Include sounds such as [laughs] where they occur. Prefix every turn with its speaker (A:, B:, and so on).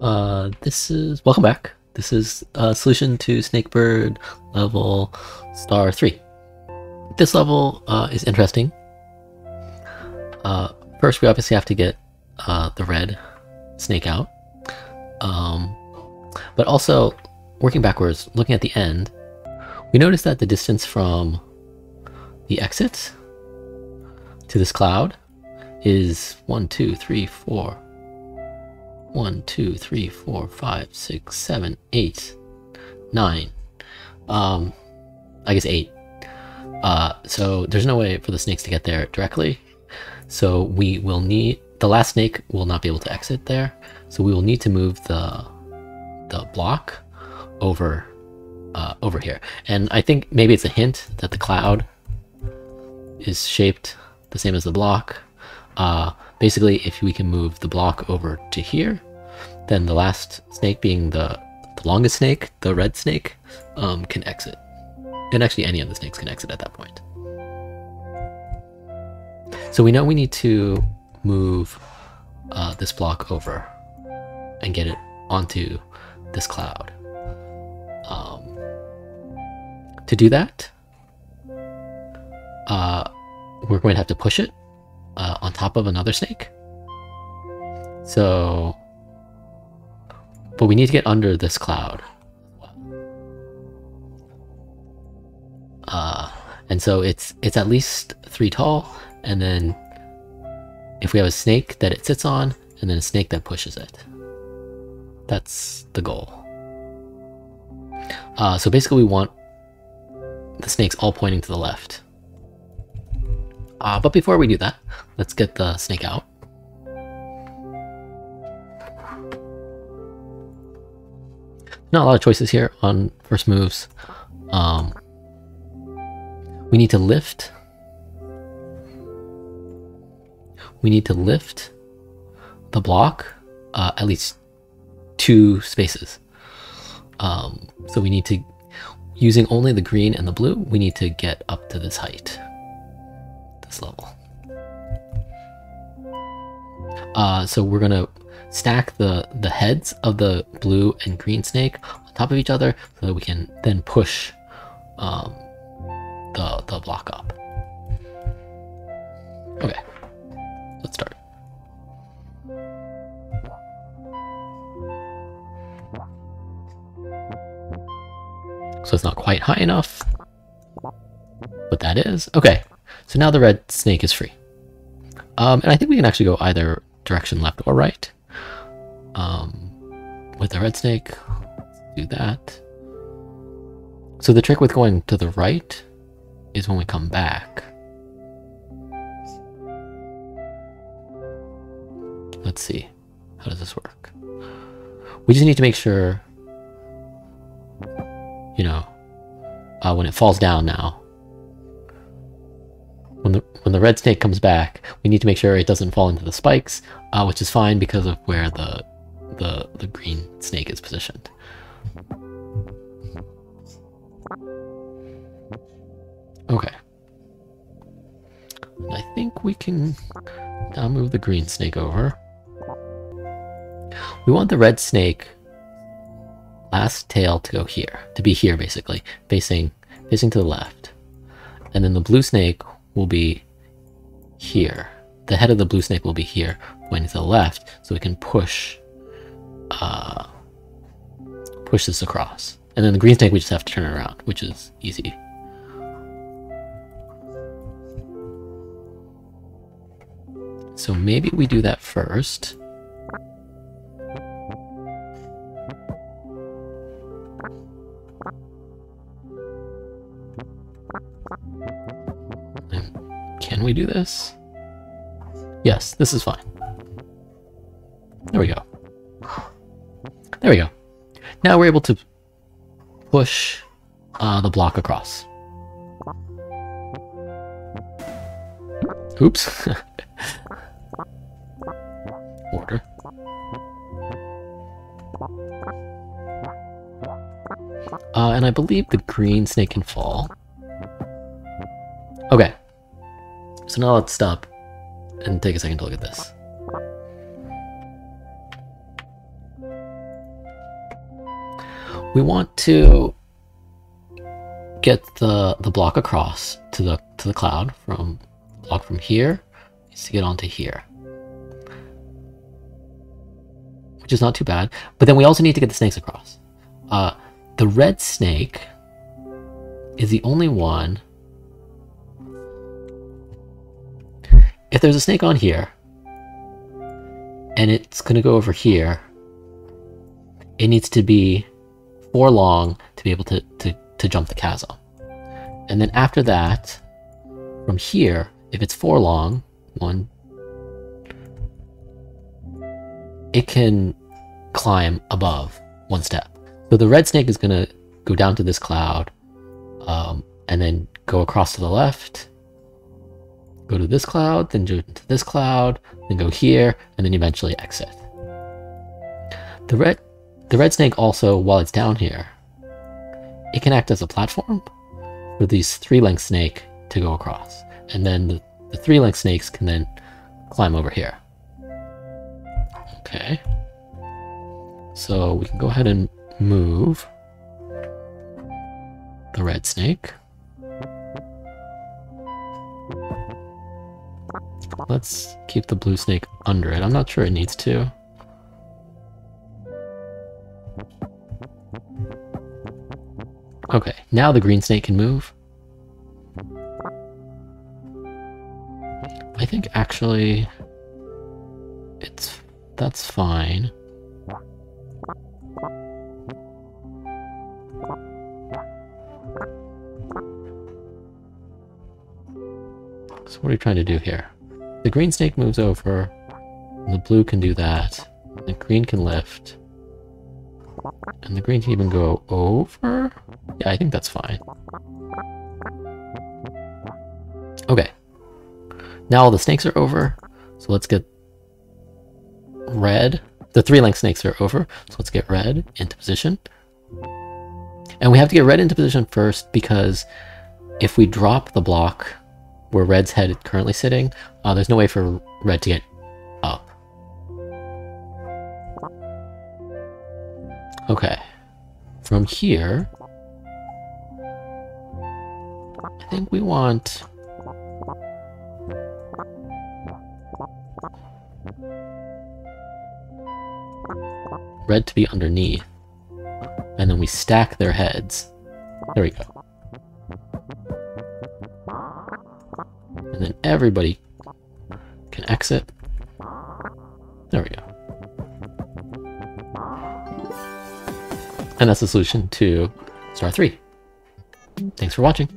A: Uh, this is welcome back. This is a solution to Snakebird level star three. This level uh, is interesting. Uh, first, we obviously have to get uh, the red snake out. Um, but also, working backwards, looking at the end, we notice that the distance from the exit to this cloud is one, two, three, four. One, two, three, four, five, six, seven, eight, nine. Um, I guess eight. Uh, so there's no way for the snakes to get there directly. So we will need the last snake will not be able to exit there. So we will need to move the the block over uh, over here. And I think maybe it's a hint that the cloud is shaped the same as the block. Uh, basically, if we can move the block over to here, then the last snake being the, the longest snake, the red snake, um, can exit. And actually any of the snakes can exit at that point. So we know we need to move uh, this block over and get it onto this cloud. Um, to do that, uh, we're going to have to push it uh, on top of another snake. So, but we need to get under this cloud. Uh, and so it's it's at least three tall, and then if we have a snake that it sits on, and then a snake that pushes it. That's the goal. Uh, so basically we want the snakes all pointing to the left. Uh, but before we do that, let's get the snake out. Not a lot of choices here on first moves. Um, we need to lift. We need to lift the block uh, at least two spaces. Um, so we need to, using only the green and the blue, we need to get up to this height, this level. Uh, so we're gonna stack the, the heads of the blue and green snake on top of each other so that we can then push um, the, the block up. Okay, let's start. So it's not quite high enough, but that is. Okay, so now the red snake is free. Um, and I think we can actually go either direction, left or right. Um, with the red snake, do that. So the trick with going to the right is when we come back. Let's see. How does this work? We just need to make sure, you know, uh, when it falls down now, when the when the red snake comes back, we need to make sure it doesn't fall into the spikes, uh, which is fine because of where the the the green snake is positioned. Okay. And I think we can now move the green snake over. We want the red snake last tail to go here, to be here basically, facing facing to the left. And then the blue snake will be here. The head of the blue snake will be here, pointing to the left, so we can push uh, push this across. And then the green snake we just have to turn it around, which is easy. So maybe we do that first. Can we do this? Yes, this is fine. There we go. There we go. Now we're able to push uh, the block across. Oops. [laughs] Order. Uh, and I believe the green snake can fall. Okay. So now let's stop and take a second to look at this. We want to get the the block across to the to the cloud from block from here to get onto here. Which is not too bad. But then we also need to get the snakes across. Uh, the red snake is the only one. If there's a snake on here, and it's going to go over here, it needs to be four long to be able to, to, to jump the chasm. And then after that, from here, if it's four long, one, it can climb above one step. So the red snake is going to go down to this cloud, um, and then go across to the left, go to this cloud, then go to this cloud, then go here, and then eventually exit. The red, the red snake also, while it's down here, it can act as a platform for these three-length snake to go across. And then the, the three-length snakes can then climb over here. Okay. So we can go ahead and move the red snake. Let's keep the blue snake under it. I'm not sure it needs to. Okay, now the green snake can move. I think actually it's that's fine. So what are you trying to do here? The green snake moves over, the blue can do that, the green can lift, and the green can even go over? Yeah, I think that's fine. Okay. Now all the snakes are over, so let's get red. The three length snakes are over, so let's get red into position. And we have to get red into position first because if we drop the block where red's head is currently sitting, uh, there's no way for red to get From here, I think we want... Red to be underneath. And then we stack their heads. There we go. And then everybody can exit. There we go. And that's the solution to star 3. Thanks for watching.